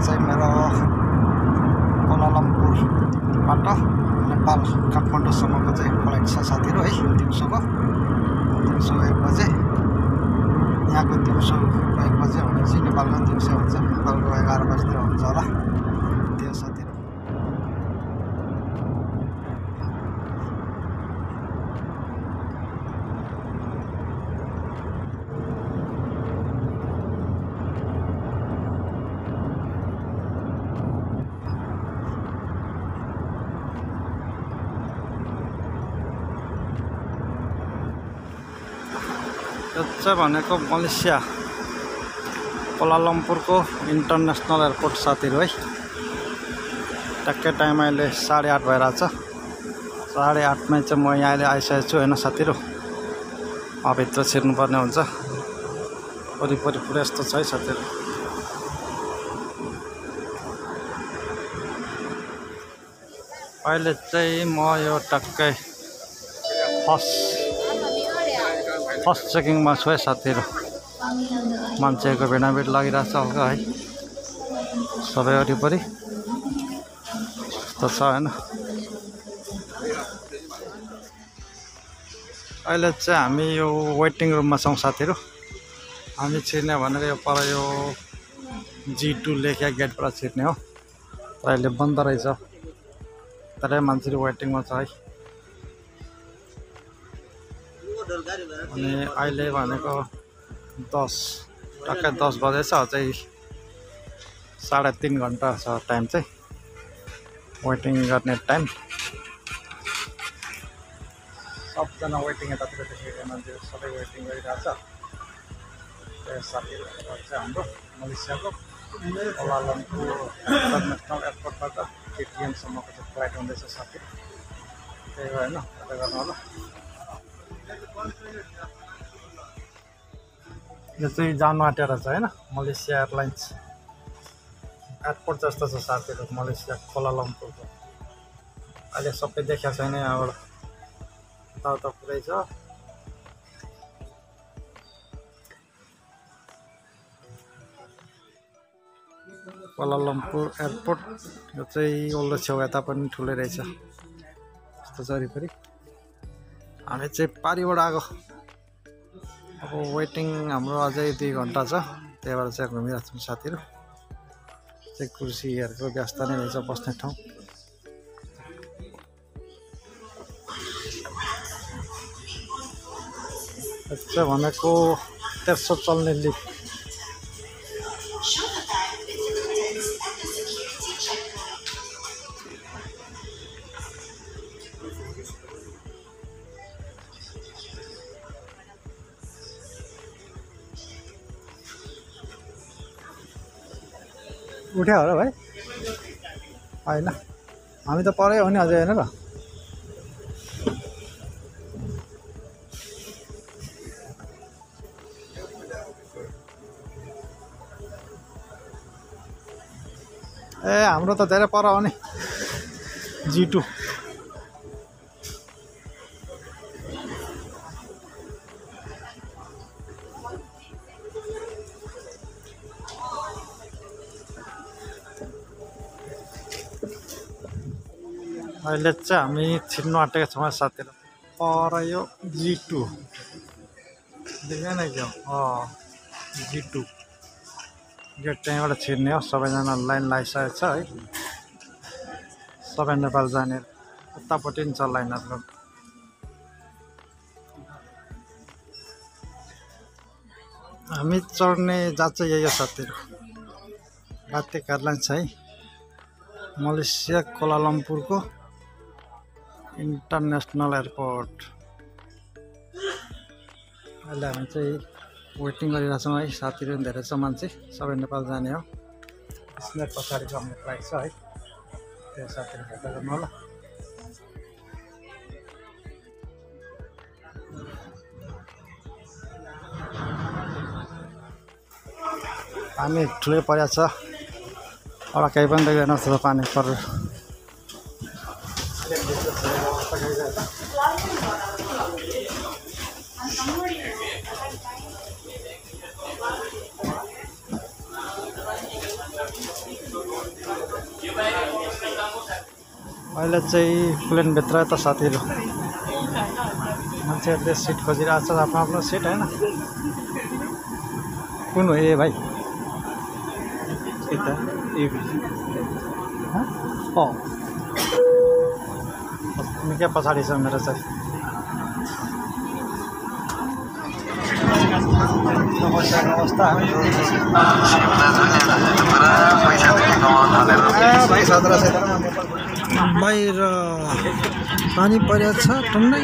चाहिँ मेरो कोलालम्पुरबाट नेपाल काठमाडौँसम्मको चाहिँ फ्लाइट छ साथीहरू है दिउँसोको दिउँसो एक बजे यहाँको दिउँसो एक बजे भनेपछि नेपालको दिउँसो हुन्छ नेपालको एघार बजीतिर हुन्छ होला त्यो साथीहरू चाहिँ भनेको मलेसिया कोलालम्पुरको इन्टरनेसनल एयरपोर्ट साथीहरू है ट्याक्कै टाइम अहिले साढे आठ भइरहेछ साढे आठमै चाहिँ म यहाँ अहिले आइसकेको छु होइन साथीहरू भित्र छिर्नुपर्ने हुन्छ वरिपरि पुरा यस्तो छ है साथीहरू अहिले चाहिँ म यो टक्कै फर्स्ट फर्स्ट चेकिङमा छु है साथीहरू। मान्छेहरूको भिडाभिड लागिरहेको छ हल्का है। सबै वरिपरि। यस्तो छ होइन। अहिले चाहिँ हामी यो वेटिङ रुममा छौँ साथीहरू। हामी छिर्ने भनेर यो पर यो जी टू लेखिया गेटबाट छिर्ने हो। तर अहिले बन्द रहेछ। धेरै मान्छेहरू वेटिङमा छ है। अनि अहिले भनेको दस टक्कै दस बजेछ अझै साढे तिन घन्टा छ टाइम चाहिँ। वेटिङ गर्ने टाइम सबजना वेटिङ यतातिर देखेको मान्छेहरू सबै वेटिङ गरिरहेछ। त्यो साथीहरू चाहिँ हाम्रो मलेसियाको कोलालम्पुर इन्टरनेसनल एयरपोर्टबाट केटिएमसम्मको चाहिँ फ्लाइट हुँदैछ साथी। त्यही भएर होइन त्यसले गर्नु होला यो चाहिँ जानु आँटेर छ होइन मलेसिया एयरलाइन्स। एयरपोर्ट जस्तो छ साथीहरू मलेसिया कोलालम्पुरको। अहिले सबै देखाएको छैन यहाँबाट। यताउता पुरै छ। कोलालम्पुर एयरपोर्ट यो चाहिँ ओल्लो छेउ यता पनि ठुलै रहेछ। यस्तो छ वरिपरि। हामी चाहिँ पारिबाट आएको। अब वेटिङ हाम्रो अझै दुई घन्टा छ। त्यही भएर चाहिँ घुमिरहेको छौँ साथीहरू। चाहिँ कुर्सीहरूको व्यवस्था नै रहेछ बस्ने ठाउँ। भनेको तेर्सो चल्ने लिफ्ट। उठ्यो होला भाइ। होइन हामी त परै हो नि अझै होइन र ए हाम्रो त धेरै पर हो नि। जी अहिले चाहिँ हामी छिर्नु आँटेका छौँ साथीहरू पर यो जी टू देखेन क्या अँ जी टू गेट त्यहीँबाट छिर्ने हो सबैजना लाइन लगाइसकेको छ है सबै नेपाल जाने उतापट्टि पनि छ लाइनहरू हामी चढ्ने जात चाहिँ यही हो साथीहरू बातेक एयरलाइन्स है मलेसिया कोलालम्पुरको इन्टरनेसनल एयरपोर्ट अहिले हामी चाहिँ वेटिङ गरिरहेछौँ है साथीहरू पनि धेरै छ मान्छे सबै नेपाल जाने हो स्नेक पछाडिको हाम्रो फ्लाइट छ है त्यो साथीहरू भेट्दा गर्नु होला पानी ठुलै परेको छ एउटा केही पनि देख्दैन जस्तो पानी परेर अहिले चाहिँ प्लेनभित्र त साथीहरू। मान्छेहरूले सिट खोजिरहेको छ आफ्नो आफ्नो सिट होइन। कुन हो ए भाइ? यता अँ। निकै पछाडि छ मेरो चाहिँ। अवस्था बाहिर पानी परेको छ टन्नै।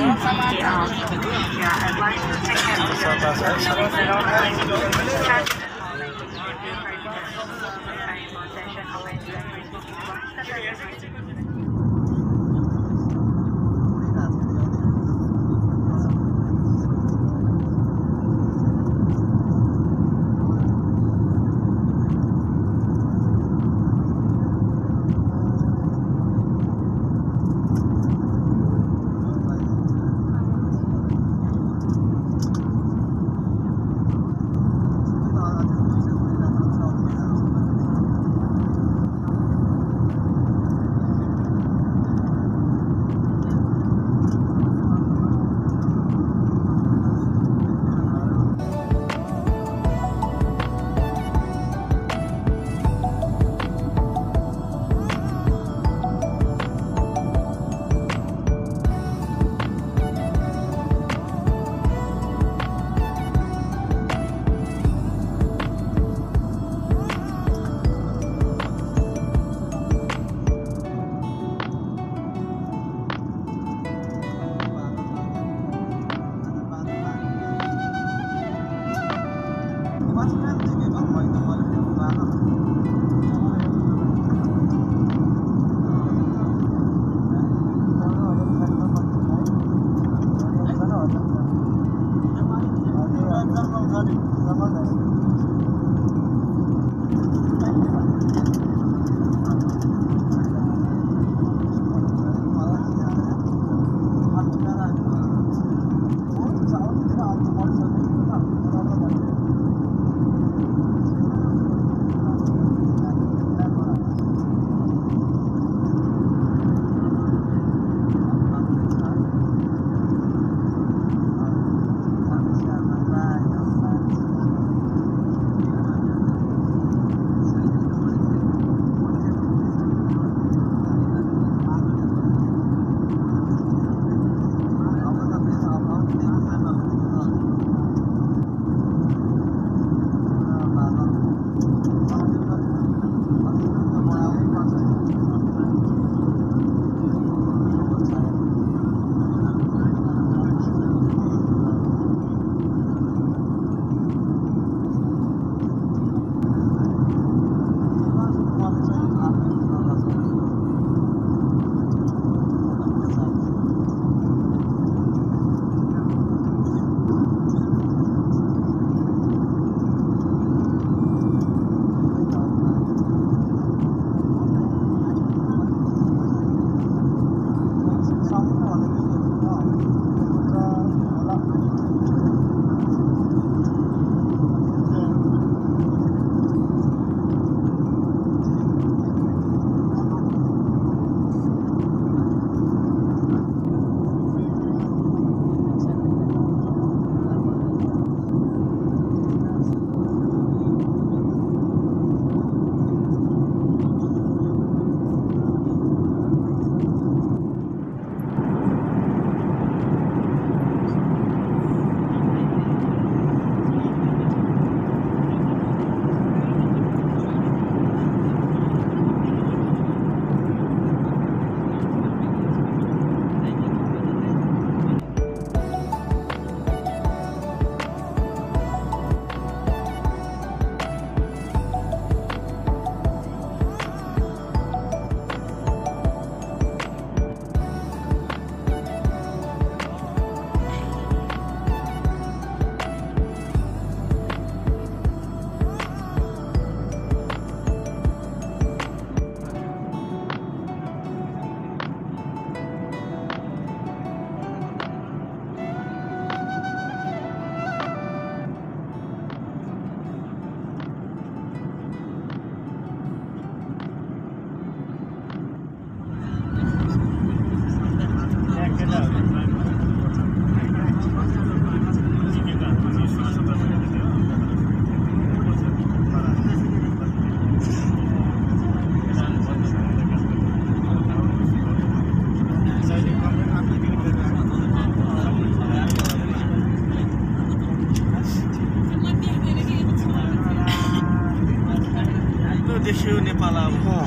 बिर्स्यो नेपाल अब अँ।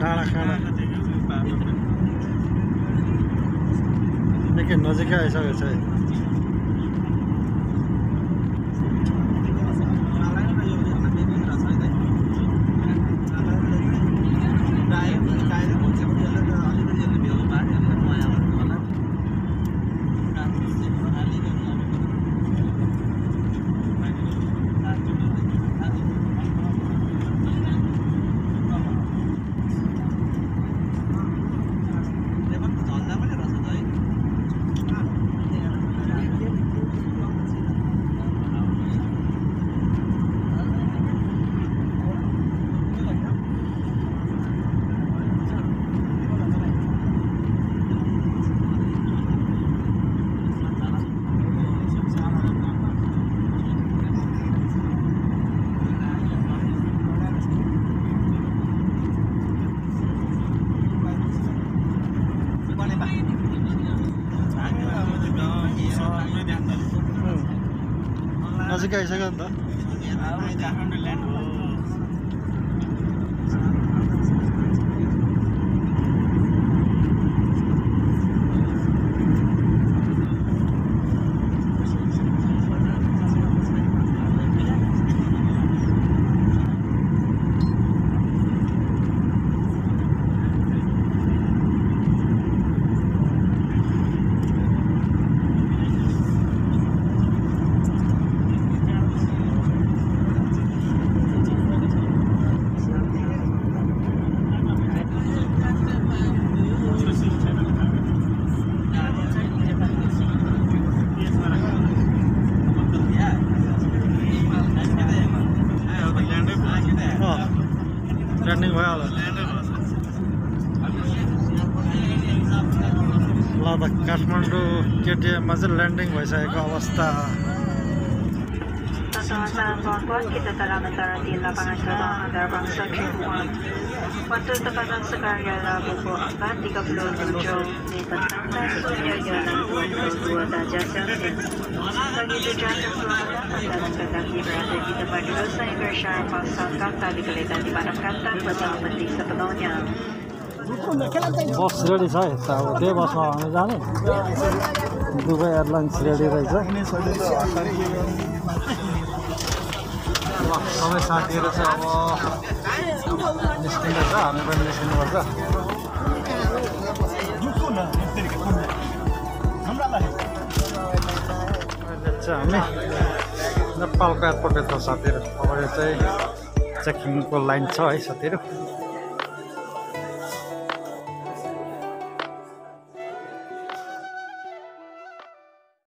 डाँडा काँडा निकै नजिकै आइसकेको छ है नजिकै आइसक्यो नि त केटिएममा चाहिँ ल्यान्डिङ भइसकेको अवस्था Sasamasahan tuan-tuan, kita telah mendarat di lapangan terbang Terbang Sajuan. Waktu tepatan sekarang adalah pukul 4.37 Lintas Santai Surya Jalan 22 derajat Celcius. Bagi tujuan selamat datang dalam kendaki berada di tempat duduk sehingga syarat pasal kata digeledah dipadamkan bersama penting sepenuhnya. Bus ready छ है त अब त्यही बसमा हामी जाने Dubai airlines ready रहेछ। सबै साथीहरू चाहिँ अब निस्किँदैछ हामी पनि निस्किनुपर्छ। हामी नेपालको एयरपोर्ट छ साथीहरू। अब यो चाहिँ चेकिङको लाइन छ है साथीहरू।